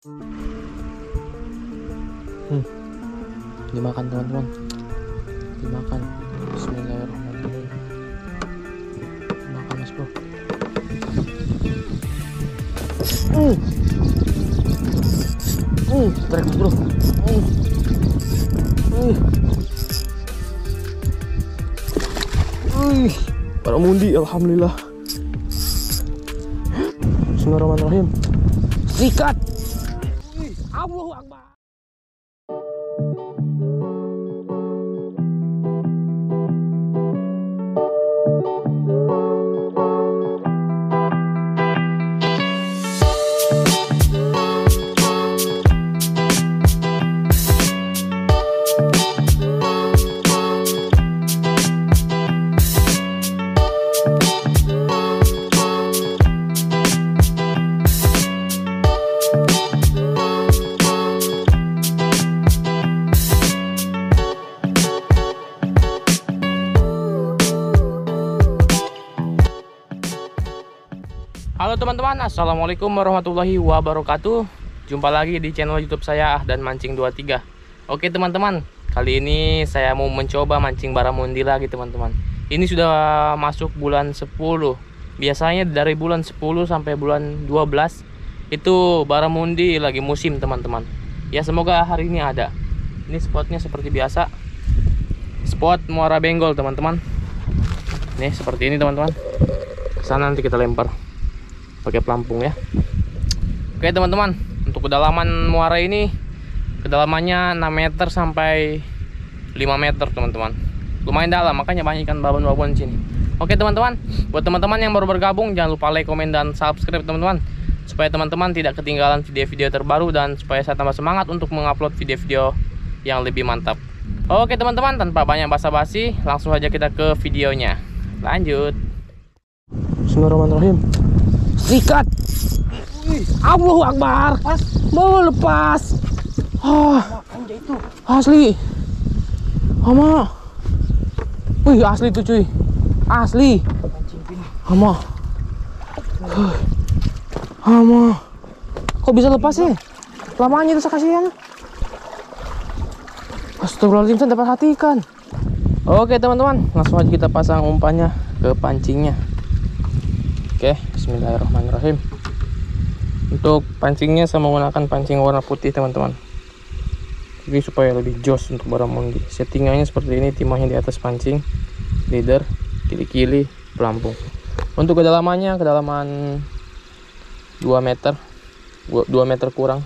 Hmm. Dimakan teman-teman. Dimakan. Bismillahirrahmanirrahim. Dimakan mas bro. Hmm. Hmm, trek bro. Hmm. Hmm. Wih, para mundi, alhamdulillah. Bismillahirrahmanirrahim. Sikat. Allahu Akbar. Teman-teman, Assalamualaikum warahmatullahi wabarakatuh. Jumpa lagi di channel youtube saya Ah dan Mancing 23 Oke teman-teman, kali ini saya mau mencoba mancing baramundi lagi teman-teman. Ini sudah masuk bulan 10 Biasanya dari bulan 10 sampai bulan 12 Itu baramundi lagi musim teman-teman. Ya semoga hari ini ada. Ini spotnya seperti biasa. Spot Muara Benggol teman-teman. Nih seperti ini teman-teman. Sana nanti kita lempar pakai pelampung ya. Oke teman-teman untuk kedalaman muara ini kedalamannya 6 meter sampai 5 meter teman-teman. Lumayan dalam makanya banyak ikan babon-babon sini. Oke teman-teman buat teman-teman yang baru bergabung jangan lupa like komen dan subscribe teman-teman. Supaya teman-teman tidak ketinggalan video-video terbaru dan supaya saya tambah semangat untuk mengupload video-video yang lebih mantap. Oke teman-teman tanpa banyak basa-basi langsung aja kita ke videonya. Lanjut. Bismillahirrahmanirrahim sikat. Allahu Akbar. Mau lepas. Ah. Asli. Ama. Wih asli tuh cuy. Asli. Ama Huh. ama. Kok bisa lepas sih lamanya itu kasihan Astagfirullahaladzim saya dapat hatikan Oke teman-teman. Langsung aja kita pasang umpannya ke pancingnya Oke, bismillahirrahmanirrahim. Untuk pancingnya saya menggunakan pancing warna putih, teman-teman. Jadi supaya lebih jos untuk baramundi. Settingannya seperti ini, timahnya di atas pancing, leader, kili-kili, pelampung. Untuk kedalamannya, kedalaman 2 meter, 2 meter kurang.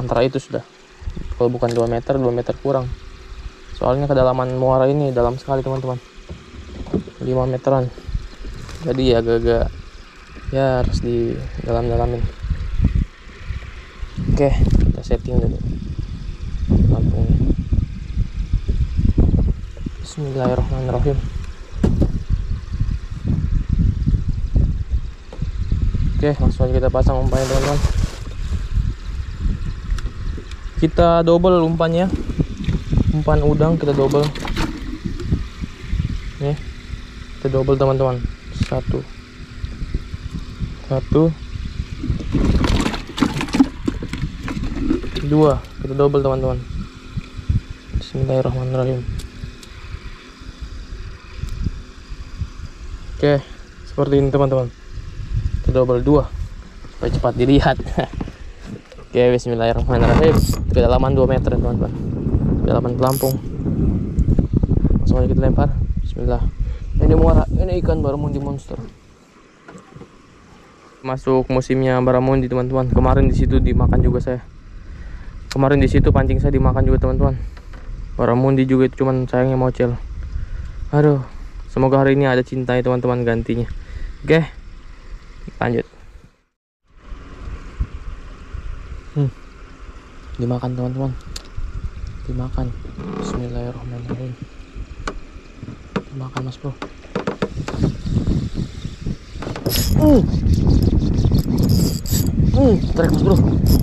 Antara itu sudah. Kalau bukan 2 meter, 2 meter kurang. Soalnya kedalaman muara ini dalam sekali, teman-teman. 5 meteran jadi agak-agak ya harus di dalam-dalamin oke kita setting dulu. Lampunya Bismillahirrahmanirrahim. Oke langsung aja kita pasang umpannya teman-teman. Kita double umpannya umpan udang kita double. Nih kita double teman-teman satu. Satu. Dua. Kita double teman-teman. Bismillahirrahmanirrahim. Oke seperti ini teman-teman. Kita double dua. Supaya cepat dilihat. Oke Bismillahirrahmanirrahim. Kedalaman 2 meter teman-teman. Kedalaman pelampung. Langsung aja kita lempar. Bismillah ini muara ini ikan baramundi monster. Masuk musimnya baramundi teman-teman. Kemarin di situ dimakan juga saya. Kemarin di situ pancing saya dimakan juga teman-teman. Baramundi juga itu cuman sayangnya mocel. Aduh semoga hari ini ada cinta ya teman-teman gantinya. Oke lanjut. Hmm. dimakan teman-teman. Dimakan. Bismillahirrahmanirrahim. Makan mas bro uh. Uh. Trek bro.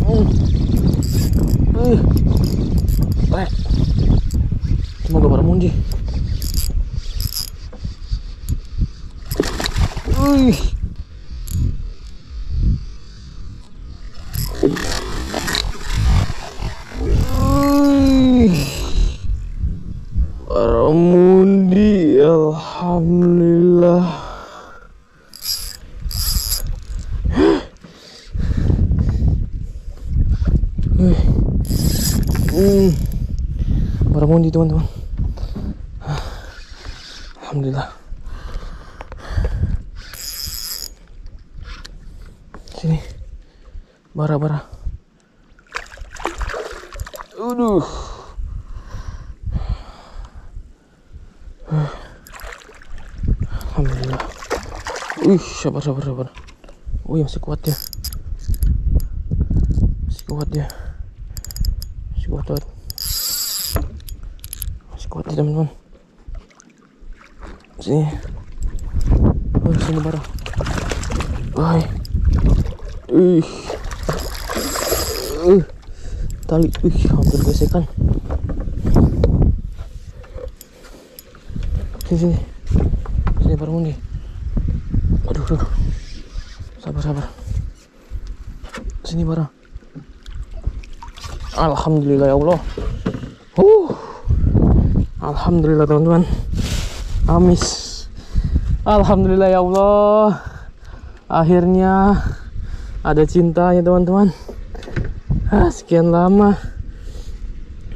Uh. Uh. Trek semoga baramundi uh Baramundi teman-teman Alhamdulillah Sini Bara-bara Aduh Alhamdulillah. Wih, sabar sabar sabar. Wih, masih kuat ya. Masih kuat ya. Masih kuat banget. Kuat ya, teman-teman. Sini. Oh, sini barang. Wah. Ih. Uh. Tali, wih, hampir gesekan. Sini, sini. Sini bareng nih. Aduh, aduh. Sabar, sabar. Sini barang. Alhamdulillah ya Allah. Uh. Alhamdulillah teman-teman. Amis. Alhamdulillah ya Allah. Akhirnya ada cinta ya teman-teman. Ah, sekian lama.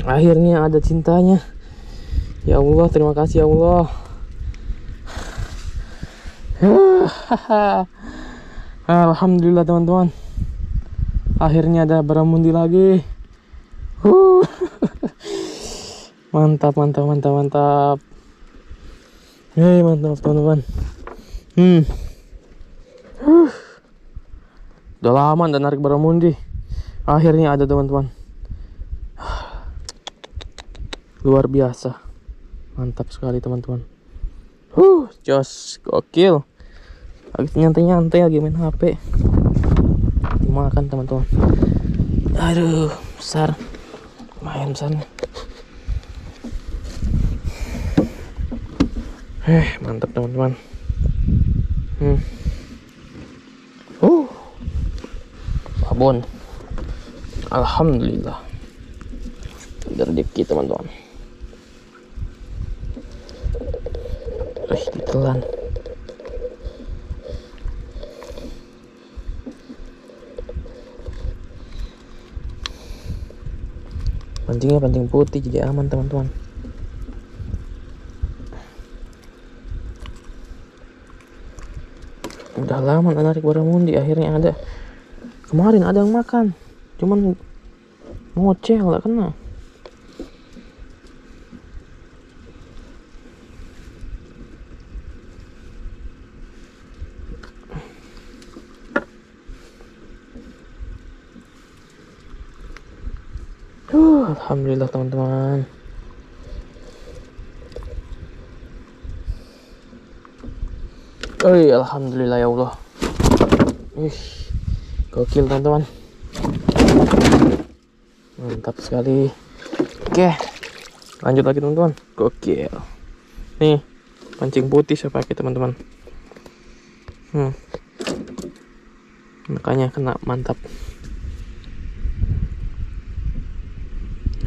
Akhirnya ada cintanya. Ya Allah, terima kasih ya Allah. Alhamdulillah teman-teman. Akhirnya ada baramundi lagi. Huh. Mantap, mantap, mantap, mantap. Hei, mantap teman-teman. Hmm. Huh. Udah lama dan narik baramundi. Akhirnya ada teman-teman. Luar biasa. Mantap sekali teman-teman. Huh, jos, gokil. Lagi nyantai-nyantai lagi main HP. Dimakan teman-teman. Aduh, besar. Main besar Eh, mantap teman-teman. Hmm. Uh. Babon. Alhamdulillah. Rezeki teman-teman. Eh, ditelan. Pancingnya pancing putih jadi aman teman-teman. Udah lama nggak narik baramundi akhirnya ada. Kemarin ada yang makan, cuman ngoceh nggak kena. Alhamdulillah teman-teman. Oi, alhamdulillah ya Allah. Ih, gokil teman-teman. Mantap sekali. Oke, lanjut lagi teman-teman. Gokil. Nih, pancing putih saya pakai teman-teman. Hmm. Makanya kena mantap.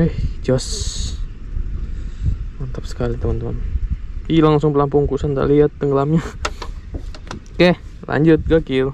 Eh, jos. Mantap sekali teman-teman. Ih, langsung pelampung kusan tak lihat tenggelamnya. Oke, lanjut gokil.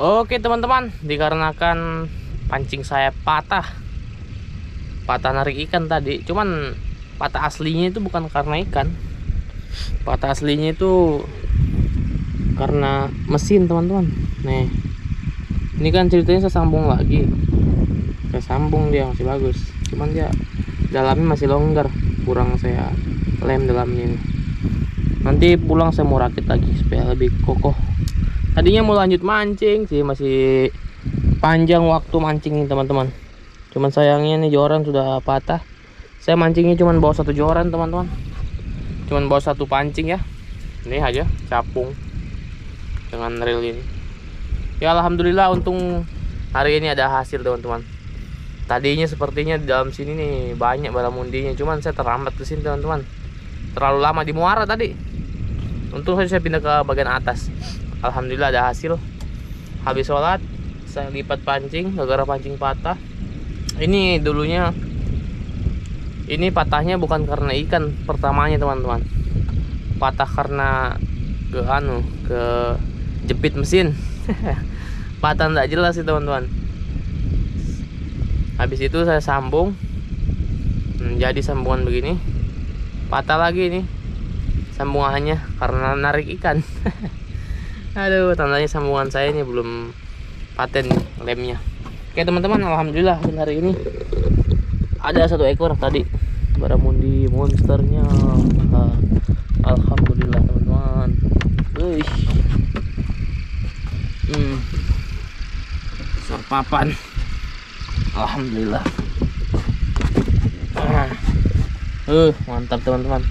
Oke teman-teman, dikarenakan pancing saya patah. Patah narik ikan tadi, cuman patah aslinya itu bukan karena ikan. Patah aslinya itu karena mesin teman-teman. Nih. Ini kan ceritanya saya sambung lagi. Saya sambung dia masih bagus. Cuman dia dalamnya masih longgar, kurang saya lem dalamnya ini. Nanti pulang saya mau rakit lagi supaya lebih kokoh tadinya mau lanjut mancing sih masih panjang waktu mancing teman-teman. Cuman sayangnya nih joran sudah patah. Saya mancingnya cuman bawa satu joran teman-teman. Cuman bawa satu pancing ya. Ini aja capung dengan reel ini. Ya Alhamdulillah untung hari ini ada hasil teman-teman. Tadinya sepertinya di dalam sini nih banyak baramundinya cuman saya terlambat ke sini teman-teman. Terlalu lama di muara tadi. Untung saya pindah ke bagian atas Alhamdulillah ada hasil. Habis sholat saya lipat pancing gara-gara pancing patah. Ini dulunya ini patahnya bukan karena ikan pertamanya teman-teman. Patah karena ke anu ke jepit mesin. Patah tidak jelas sih teman-teman. Habis itu saya sambung. Hmm, sambungan begini. Patah lagi nih sambungannya karena narik ikan aduh tandanya sambungan saya ini belum paten lemnya oke teman-teman alhamdulillah hari ini ada satu ekor tadi. Baramundi monsternya. Ah, alhamdulillah teman-teman. Hmm. Papan alhamdulillah. Ah. uh mantap teman-teman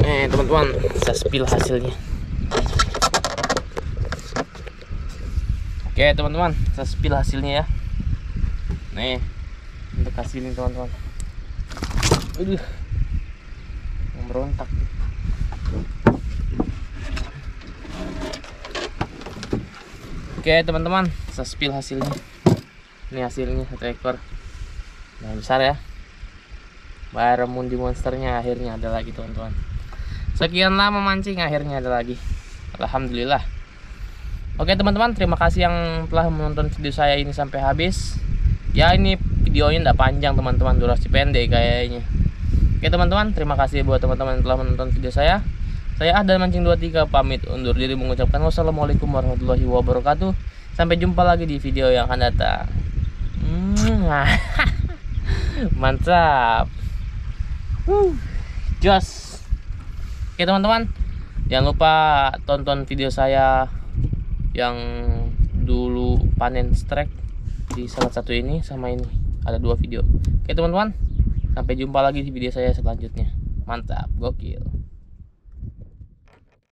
eh teman-teman saya spill hasilnya. Oke teman-teman saya spill hasilnya ya. Nih untuk hasil ini teman-teman. Aduh memberontak. Oke teman-teman saya spill hasilnya. Ini hasilnya satu ekor. Nah besar ya. Baramundi monsternya akhirnya ada lagi teman-teman sekian lama mancing akhirnya ada lagi. Alhamdulillah. Oke teman-teman terima kasih yang telah menonton video saya ini sampai habis. Ya ini videonya tidak panjang teman-teman. Durasi pendek kayaknya. Oke teman-teman terima kasih buat teman-teman yang telah menonton video saya. Saya Ahdan Mancing 23 pamit undur diri mengucapkan wassalamualaikum warahmatullahi wabarakatuh. Sampai jumpa lagi di video yang akan datang. Mantap. Uh, Jos Oke teman-teman. Jangan lupa tonton video saya Yang dulu panen strike Di salah satu ini sama ini. Ada dua video. Oke teman-teman. Sampai jumpa lagi di video saya selanjutnya. Mantap, gokil